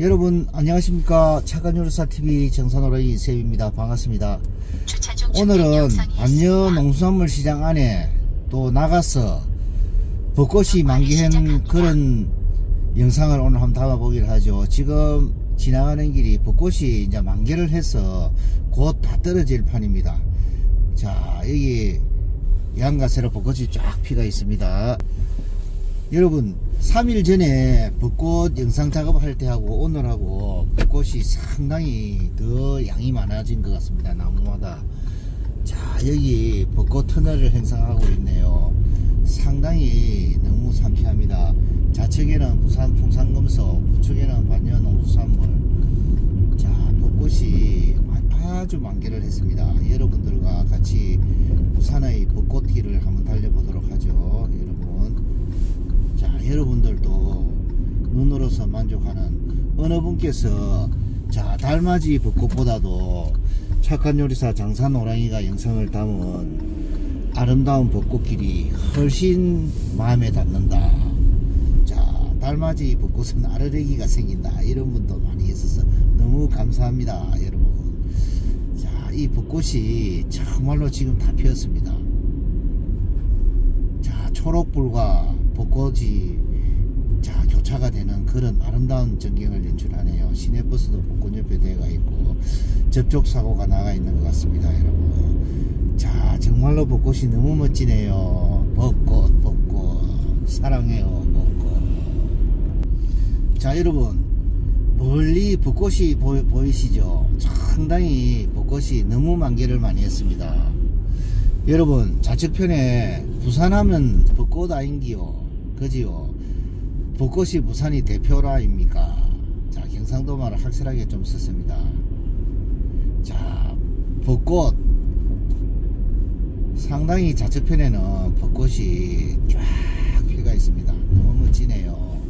여러분 안녕하십니까? 차관요리사TV 정산호라이 세입니다. 반갑습니다. 오늘은 안녕 농수산물 시장 안에 또 나가서 벚꽃이 만개한 그런 영상을 오늘 한번 담아보기를 하죠. 지금 지나가는 길이 벚꽃이 이제 만개를 해서 곧 다 떨어질 판입니다. 자 여기 양가새로 벚꽃이 쫙 피가 있습니다. 여러분 3일 전에 벚꽃 영상 작업할 때하고 오늘하고 벚꽃이 상당히 더 양이 많아진 것 같습니다. 나무마다. 자 여기 벚꽃 터널을 행사하고 있네요. 상당히 너무 상쾌합니다. 좌측에는 부산 풍산금속 우측에는 반려농수산물. 자 벚꽃이 아주 만개를 했습니다. 여러분들과 같이 부산의 벚꽃길을 한번 달려보도록 하죠 여러분 자 여러분들도 눈으로서 만족하는 어느 분께서 자 달맞이 벚꽃보다도 착한 요리사 장산호랑이가 영상을 담은 아름다운 벚꽃길이 훨씬 마음에 닿는다. 자 달맞이 벚꽃은 아르레기가 생긴다. 이런 분도 많이 있어서 너무 감사합니다 여러분. 자 이 벚꽃이 정말로 지금 다 피었습니다. 자 초록불과 벚꽃이 자 교차가 되는 그런 아름다운 전경을 연출하네요. 시내버스도 벚꽃 옆에 대가 있고 접촉 사고가 나가 있는 것 같습니다 여러분. 자 정말로 벚꽃이 너무 멋지네요. 벚꽃 벚꽃 사랑해요 벚꽃 자 여러분. 멀리 벚꽃이 보이, 시죠? 상당히 벚꽃이 너무 만개를 많이 했습니다. 여러분 좌측편에 부산하면 벚꽃 아닌기요 그지요? 벚꽃이 부산이 대표라입니까? 자 경상도 말을 확실하게 좀 썼습니다. 자 벚꽃. 상당히 좌측편에는 벚꽃이 쫙 피가 있습니다. 너무 멋지네요.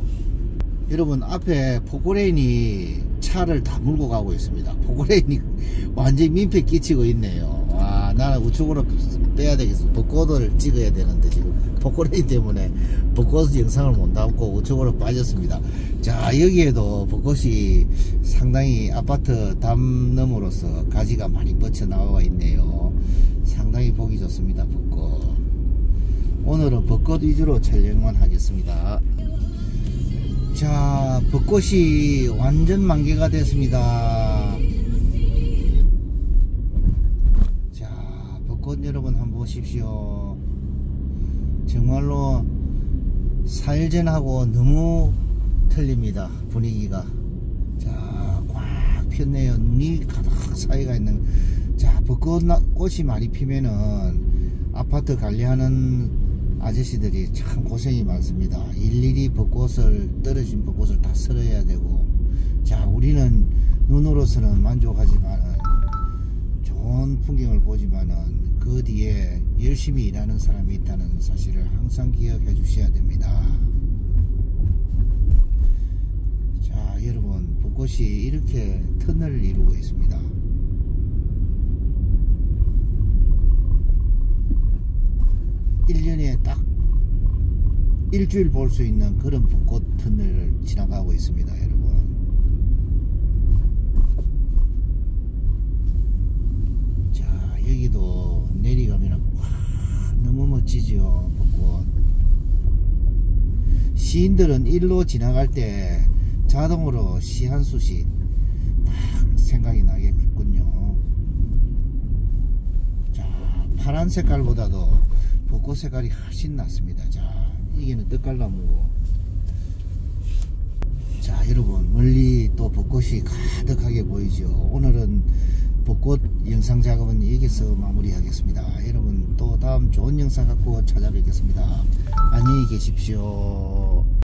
여러분 앞에 포크레인이 차를 다 몰고 가고 있습니다. 포크레인이 완전히 민폐 끼치고 있네요. 와 나는 우측으로 빼야 되겠어. 벚꽃을 찍어야 되는데 지금 포크레인 때문에 벚꽃 영상을 못 담고 우측으로 빠졌습니다. 자 여기에도 벚꽃이 상당히 아파트 담 너머로서 가지가 많이 뻗쳐 나와 있네요. 상당히 보기 좋습니다 벚꽃. 오늘은 벚꽃 위주로 촬영만 하겠습니다. 자 벚꽃이 완전 만개가 됐습니다 보십시오. 정말로 4일 전하고 너무 틀립니다 분위기가. 자 꽉 폈네요. 눈이 가득 사이가 있는. 자 벚꽃이 많이 피면은 아파트 관리하는 아저씨들이 참 고생이 많습니다. 일일이 벚꽃을 떨어진 벚꽃을 다 쓸어야 되고. 자 우리는 눈으로서는 만족하지만 좋은 풍경을 보지만은 그 뒤에 열심히 일하는 사람이 있다는 사실을 항상 기억해 주셔야 됩니다. 자, 여러분, 벚꽃이 이렇게 터널을 이루고 있습니다. 일년에딱 일주일 볼 수 있는 그런 벚꽃 터널을 지나가고 있습니다, 여러분. 자, 여기도 내리가면 와 너무 벚꽃 시인들은 일로 지나갈 때 자동으로 시 한 수씩 딱 생각이 나겠군요. 자 파란 색깔보다도 벚꽃 색깔이 훨씬 낫습니다. 자 이게는 떡갈나무고 자 여러분 멀리 또 벚꽃이 가득하게 보이죠? 오늘은 벚꽃 영상 작업은 여기서 마무리하겠습니다. 여러분 또 다음 좋은 영상 갖고 찾아뵙겠습니다. 안녕히 계십시오.